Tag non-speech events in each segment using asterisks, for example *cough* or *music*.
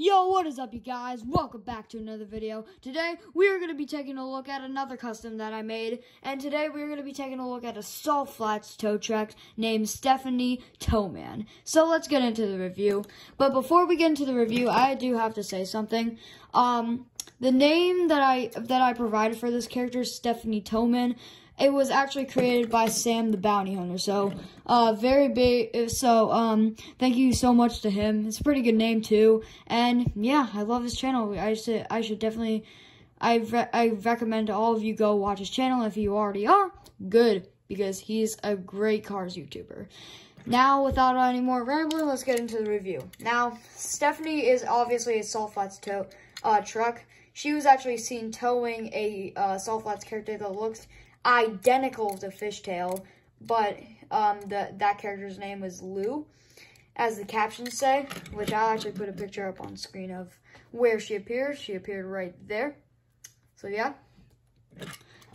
Yo, what is up you guys? Welcome back to another video. Today, we are going to be taking a look at another custom that I made. And today, we're going to be taking a look at a Salt Flats tow truck named Stephanie Towman. So, let's get into the review. But before we get into the review, I do have to say something. Um, the name that I, that I provided for this character Stephanie Towman it was actually created by Sam the Bounty Hunter. So, uh, very big. So, um, thank you so much to him. It's a pretty good name too. And yeah, I love his channel. I should, I should definitely, I, re I recommend all of you go watch his channel. If you already are, good because he's a great cars YouTuber. Now, without any more rambling, let's get into the review. Now, Stephanie is obviously a Salt Flats tow uh, truck. She was actually seen towing a uh, Salt Flats character that looks identical to Fishtail, but um, the, that character's name was Lou, as the captions say, which I'll actually put a picture up on screen of where she appears. She appeared right there. So, yeah.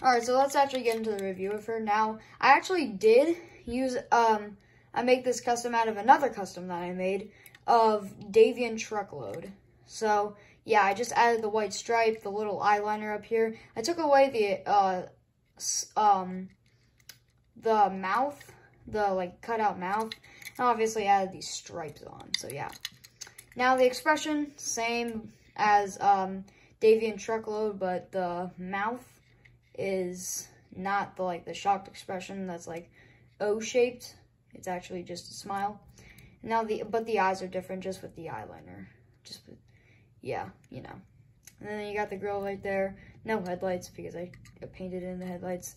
Alright, so let's actually get into the review of her. Now, I actually did use, um, I make this custom out of another custom that I made of Davian Truckload. So, yeah, I just added the white stripe, the little eyeliner up here. I took away the, uh, um, the mouth, the like cutout mouth, and obviously added these stripes on. So yeah. Now the expression, same as um, Davian Truckload, but the mouth is not the like the shocked expression that's like O-shaped. It's actually just a smile. Now the but the eyes are different just with the eyeliner. Just yeah, you know. And then you got the grill right there. No headlights because I painted in the headlights.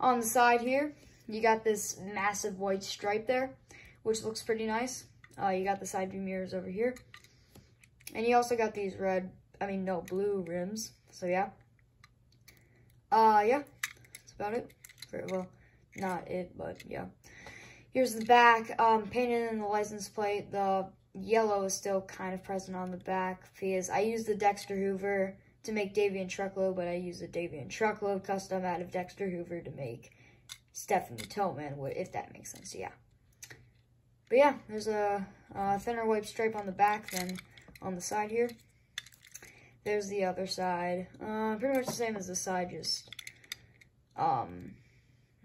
On the side here, you got this massive white stripe there, which looks pretty nice. Uh, you got the side view mirrors over here. And you also got these red, I mean, no, blue rims. So, yeah. Uh, yeah, that's about it. For, well, not it, but yeah. Here's the back, um, painted in the license plate. The yellow is still kind of present on the back because I used the Dexter Hoover to make Davian Truckload, but I used the Davian Truckload custom out of Dexter Hoover to make Stephanie Towman, if that makes sense, yeah. But yeah, there's a, a thinner white stripe on the back than on the side here. There's the other side. Uh, pretty much the same as the side, just um,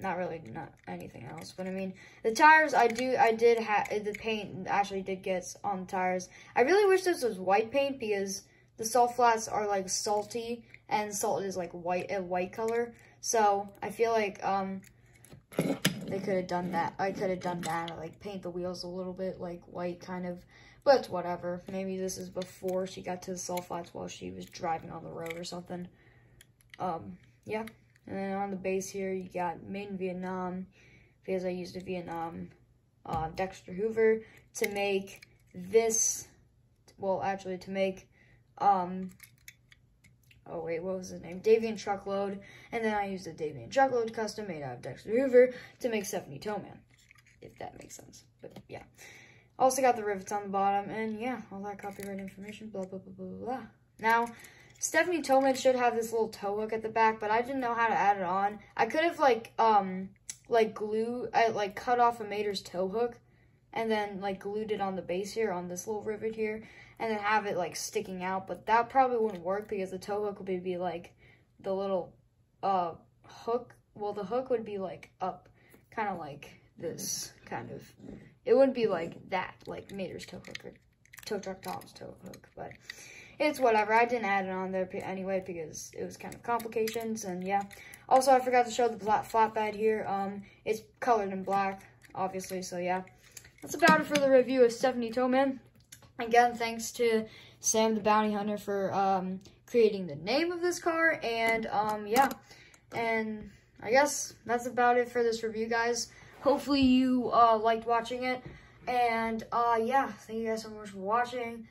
not really not anything else but i mean the tires i do i did have the paint actually did get on the tires. I really wish this was white paint because the salt flats are like salty and salt is like white a white color. So i feel like um they could have done that i could have done that or like paint the wheels a little bit like white kind of but whatever. Maybe this is before she got to the salt flats while she was driving on the road or something. Um yeah and then on the base here, you got made in Vietnam, because I used a Vietnam uh, Dexter Hoover to make this, well, actually to make, um, oh wait, what was his name? Davian Truckload. And then I used a Davian Truckload custom made out of Dexter Hoover to make Stephanie Towman, if that makes sense. But yeah. Also got the rivets on the bottom, and yeah, all that copyright information, blah, blah, blah, blah, blah. Now, Stephanie Towman should have this little tow hook at the back, but I didn't know how to add it on. I could have like um like glue I like cut off a Mater's tow hook and then like glued it on the base here on this little rivet here and then have it like sticking out, but that probably wouldn't work because the tow hook would be like the little uh hook. Well, the hook would be like up kind of like this kind of. It wouldn't be like that, like Mater's tow hook or tow truck Tom's tow hook, but it's whatever. I didn't add it on there anyway because it was kind of complications, and yeah. Also, I forgot to show the flat flatbed here. Um, it's colored in black, obviously, so yeah. That's about it for the review of Stephanie Towman. Again, thanks to Sam the Bounty Hunter for um, creating the name of this car, and um, yeah. And I guess that's about it for this review, guys. Hopefully you uh, liked watching it. And uh, yeah, thank you guys so much for watching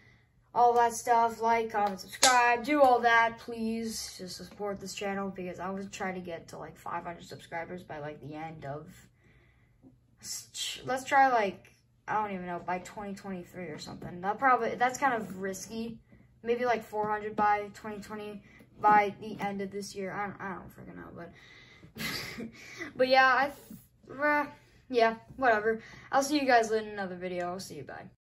all that stuff, like, comment, subscribe, do all that, please, just to support this channel, because I was trying to get to, like, 500 subscribers by, like, the end of, let's try, like, I don't even know, by 2023 or something, that probably, that's kind of risky, maybe, like, 400 by 2020, by the end of this year, I don't, I don't freaking know, but, *laughs* but yeah, I, yeah, whatever, I'll see you guys in another video, I'll see you, bye.